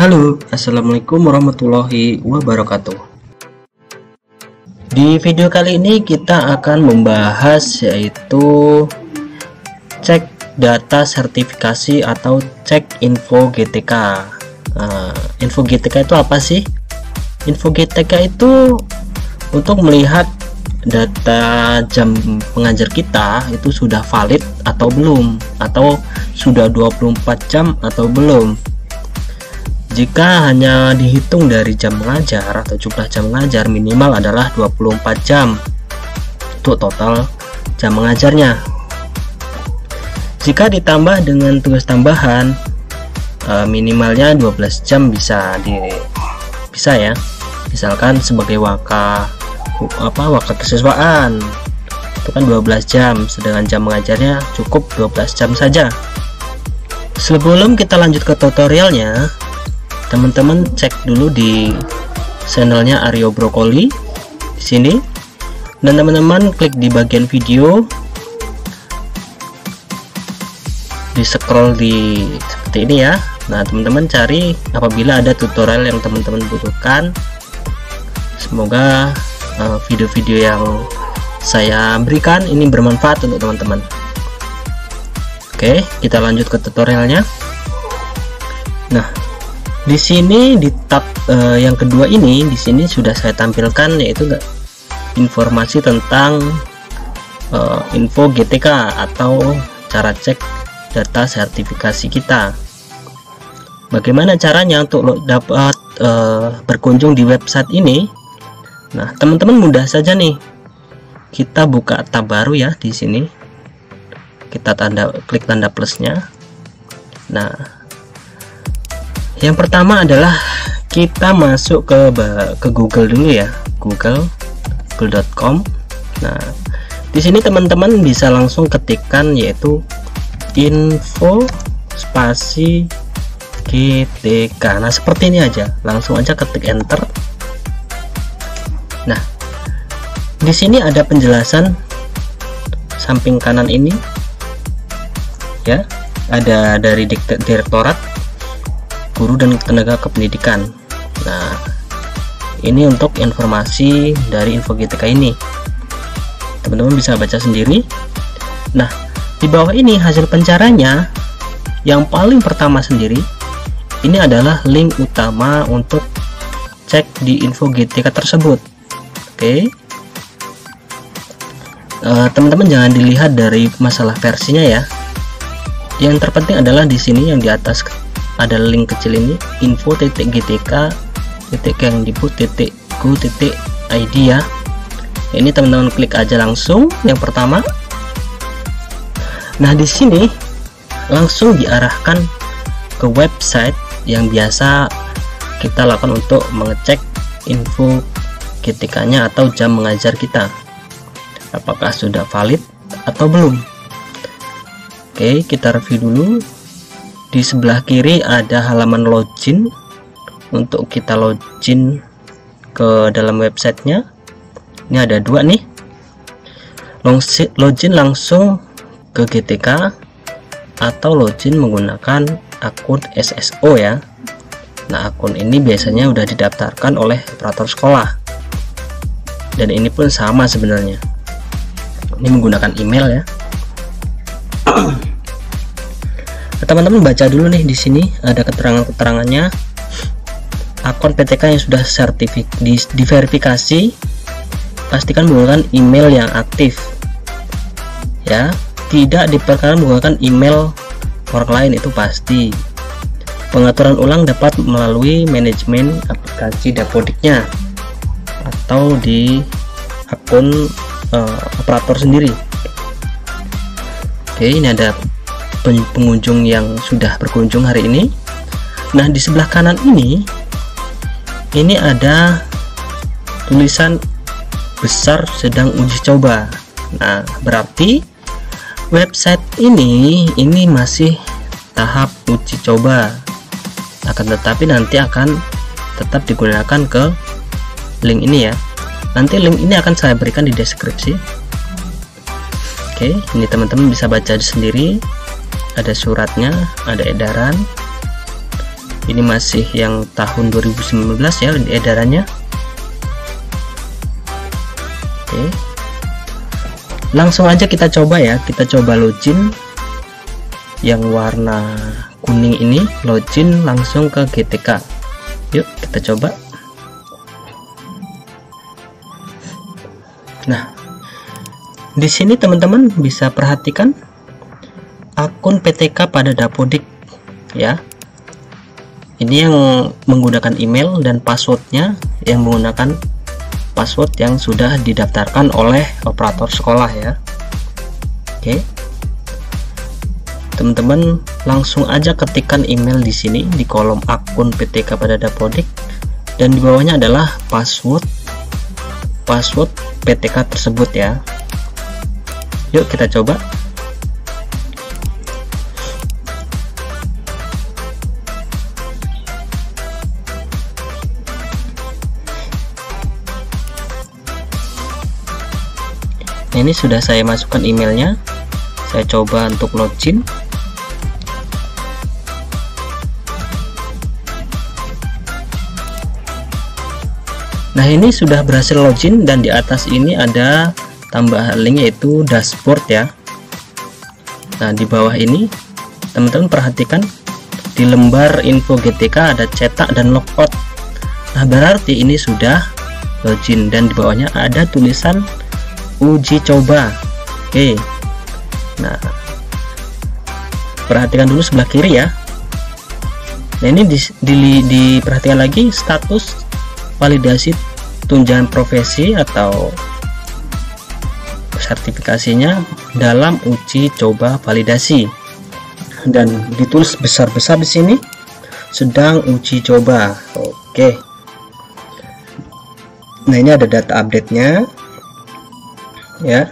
Halo, Assalamualaikum warahmatullahi wabarakatuh. Di video kali ini kita akan membahas yaitu Cek data sertifikasi atau cek info GTK nah, Info GTK itu apa sih? Info GTK itu untuk melihat data jam pengajar kita itu sudah valid atau belum atau sudah 24 jam atau belum jika hanya dihitung dari jam mengajar atau jumlah jam mengajar minimal adalah 24 jam untuk total jam mengajarnya. Jika ditambah dengan tugas tambahan eh, minimalnya 12 jam bisa di bisa ya. Misalkan sebagai waka apa waktu kesiswaan itu kan 12 jam sedangkan jam mengajarnya cukup 12 jam saja. Sebelum kita lanjut ke tutorialnya teman-teman cek dulu di channelnya Aryo Brokoli di sini. Dan teman-teman klik di bagian video. Di scroll di seperti ini ya. Nah teman-teman cari apabila ada tutorial yang teman-teman butuhkan. Semoga Eh, video-video uh, yang saya berikan ini bermanfaat untuk teman-teman. Oke kita lanjut ke tutorialnya. Nah di sini di tab uh, yang kedua ini di sini sudah saya tampilkan yaitu informasi tentang uh, info GTK atau cara cek data sertifikasi kita bagaimana caranya untuk dapat uh, berkunjung di website ini Nah, teman-teman mudah saja nih. Kita buka tab baru ya di sini. Kita tanda klik tanda plusnya. Nah, yang pertama adalah kita masuk ke ke Google dulu ya, Google google.com. Nah, di sini teman-teman bisa langsung ketikkan yaitu info spasi GTK. Nah, seperti ini aja. Langsung aja ketik enter Nah, di sini ada penjelasan samping kanan ini ya, ada dari direktorat guru dan tenaga kependidikan. Nah, ini untuk informasi dari info GTK ini. Teman-teman bisa baca sendiri. Nah, di bawah ini hasil pencaranya yang paling pertama sendiri ini adalah link utama untuk cek di info GTK tersebut Oke. Uh, teman-teman jangan dilihat dari masalah versinya ya. Yang terpenting adalah di sini yang di atas ada link kecil ini info titik gtk titik diput titik go titik id ya. Ini teman-teman klik aja langsung yang pertama. Nah di sini langsung diarahkan ke website yang biasa kita lakukan untuk mengecek info ketikanya atau jam mengajar kita apakah sudah valid atau belum oke kita review dulu di sebelah kiri ada halaman login. Untuk kita login ke dalam websitenya. Ini ada dua nih. Login langsung ke GTK atau login menggunakan akun SSO ya. Nah akun ini biasanya sudah didaftarkan oleh operator sekolah. Dan ini pun sama sebenarnya. Ini menggunakan email ya teman-teman baca dulu nih di sini ada keterangan-keterangannya. Akun PTK yang sudah sertifik di, diverifikasi pastikan menggunakan email yang aktif. Ya tidak diperkenankan menggunakan email orang lain itu pasti. Pengaturan ulang dapat melalui manajemen aplikasi dapodiknya atau di akun uh, operator sendiri. Oke ini ada pengunjung yang sudah berkunjung hari ini. Nah di sebelah kanan ini ini ada tulisan besar sedang uji coba. Nah berarti website ini ini masih tahap uji coba. Akan tetapi nanti akan tetap digunakan ke link ini ya. Nanti link ini akan saya berikan di deskripsi. Oke ini teman-teman bisa baca sendiri ada suratnya ada edaran. Ini masih yang tahun 2019 ya edarannya. Oke. Langsung aja kita coba ya kita coba login. Yang warna kuning ini login langsung ke GTK yuk kita coba. Nah di sini teman-teman bisa perhatikan akun PTK pada Dapodik ya. Ini yang menggunakan email dan passwordnya yang menggunakan password yang sudah didaftarkan oleh operator sekolah ya. Oke. Teman-teman langsung aja ketikkan email di sini di kolom akun PTK pada Dapodik dan di bawahnya adalah password password PTK tersebut ya. Yuk kita coba ini sudah saya masukkan emailnya. Saya coba untuk login. Nah ini sudah berhasil login dan di atas ini ada tambahan link yaitu dashboard ya. Nah di bawah ini teman-teman perhatikan di lembar info GTK ada cetak dan logout. Nah berarti ini sudah login dan di bawahnya ada tulisan uji coba. Oke. Nah. Perhatikan dulu sebelah kiri ya. Nah ini di, di, diperhatikan lagi status validasi tunjangan profesi atau sertifikasinya dalam uji coba validasi. Dan ditulis besar-besar di sini sedang uji coba. Oke. Nah ini ada data update nya ya.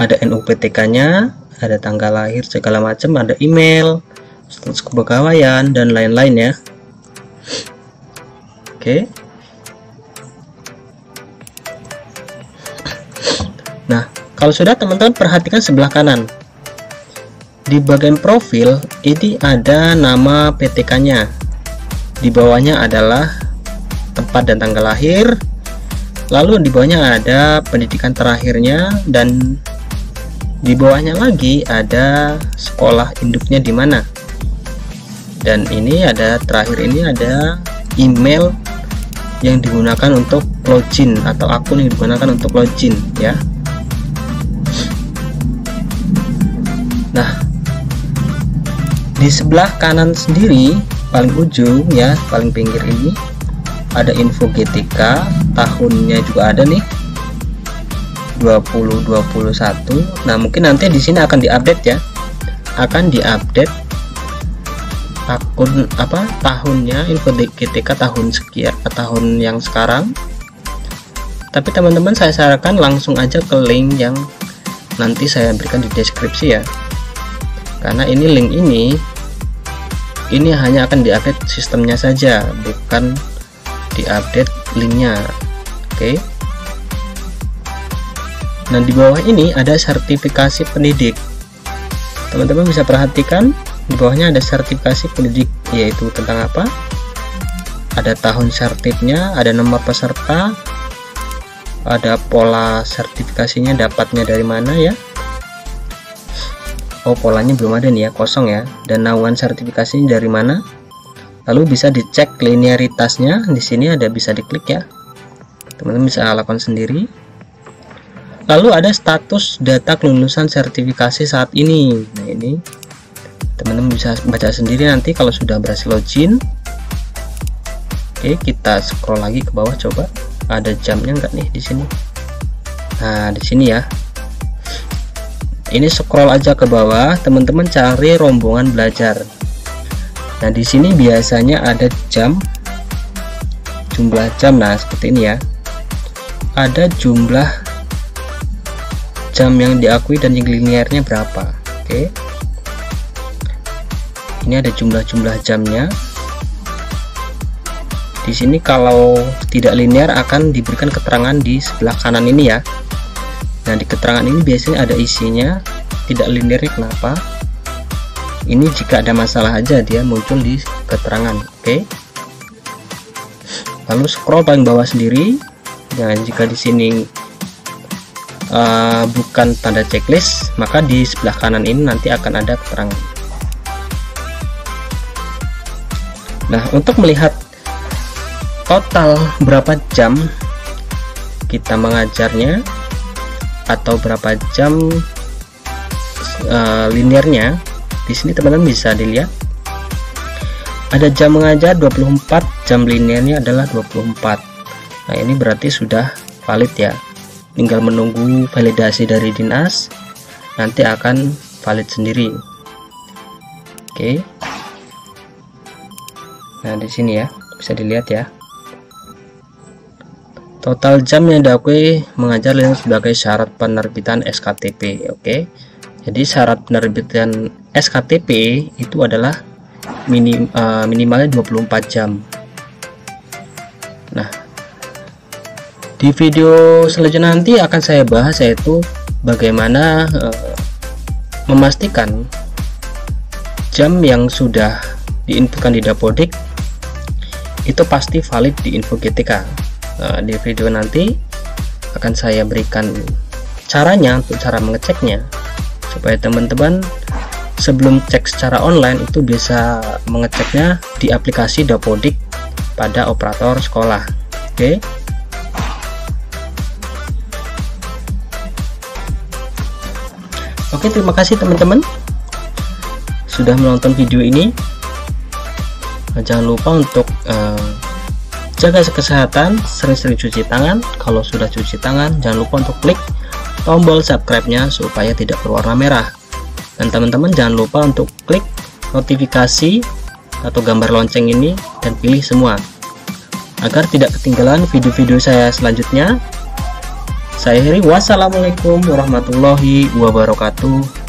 Ada NUPTK nya ada tanggal lahir segala macam ada email status kepegawaian dan lain-lain ya. Oke. Nah kalau sudah teman-teman perhatikan sebelah kanan. Di bagian profil ini ada nama PTK nya di bawahnya adalah tempat dan tanggal lahir lalu di bawahnya ada pendidikan terakhirnya dan di bawahnya lagi ada sekolah induknya di mana. Dan ini ada terakhir ini ada email yang digunakan untuk login atau akun yang digunakan untuk login ya. Nah di sebelah kanan sendiri paling ujung ya paling pinggir ini ada info GTK tahunnya juga ada nih. 2021 nah mungkin nanti di sini akan diupdate ya. Akan diupdate akun apa tahunnya info GTK tahun sekian tahun yang sekarang. Tapi teman-teman saya sarankan langsung aja ke link yang nanti saya berikan di deskripsi ya. Karena ini link ini ini hanya akan diupdate sistemnya saja bukan diupdate linknya. Oke. Okay. nah di bawah ini ada sertifikasi pendidik. Teman-teman bisa perhatikan di bawahnya ada sertifikasi pendidik yaitu tentang apa? Ada tahun sertifnya ada nomor peserta ada pola sertifikasinya dapatnya dari mana ya? Oh polanya belum ada nih ya kosong ya. Dan naungan sertifikasinya dari mana lalu bisa dicek linearitasnya. Di sini ada bisa diklik ya. Teman-teman bisa lakukan sendiri. Lalu ada status data kelulusan sertifikasi saat ini. Nah ini teman-teman bisa baca sendiri nanti kalau sudah berhasil login. Oke kita scroll lagi ke bawah coba. Ada jamnya enggak nih di sini? Nah di sini ya. Ini scroll aja ke bawah. Teman-teman cari rombongan belajar Nah, di sini biasanya ada jam jumlah jam nah seperti ini ya. Ada jumlah jam yang diakui dan yang linearnya berapa. Oke. Ini ada jumlah-jumlah jamnya. Di sini kalau tidak linear akan diberikan keterangan di sebelah kanan ini ya. Nah, di keterangan ini biasanya ada isinya tidak linear kenapa? Ini jika ada masalah aja dia muncul di keterangan oke okay? lalu scroll paling bawah sendiri dan jika di sini uh, bukan tanda checklist maka di sebelah kanan ini nanti akan ada keterangan nah untuk melihat total berapa jam kita mengajarnya atau berapa jam uh, linearnya di sini teman-teman bisa dilihat. Ada jam mengajar 24 jam linearnya adalah 24 nah ini berarti sudah valid ya. Tinggal menunggu validasi dari dinas nanti akan valid sendiri. Oke. Nah di sini ya bisa dilihat ya. Total jam yang diakui mengajar sebagai syarat penerbitan SKTP oke jadi syarat penerbitan SKTP itu adalah minim, uh, minimalnya 24 jam. Nah di video selanjutnya nanti akan saya bahas yaitu bagaimana uh, memastikan jam yang sudah diinfokan di Dapodik itu pasti valid di info GTK nah, di video nanti akan saya berikan caranya untuk cara mengeceknya supaya teman-teman sebelum cek secara online itu bisa mengeceknya di aplikasi Dapodik pada operator sekolah. Oke? Oke terima kasih teman-teman sudah menonton video ini. Jangan lupa untuk uh, jaga kesehatan sering-sering cuci tangan. Kalau sudah cuci tangan jangan lupa untuk klik tombol subscribe-nya supaya tidak berwarna merah. Dan teman-teman jangan lupa untuk klik notifikasi atau gambar lonceng ini dan pilih semua. Agar tidak ketinggalan video-video saya selanjutnya. Saya Heri. Wassalamualaikum warahmatullahi wabarakatuh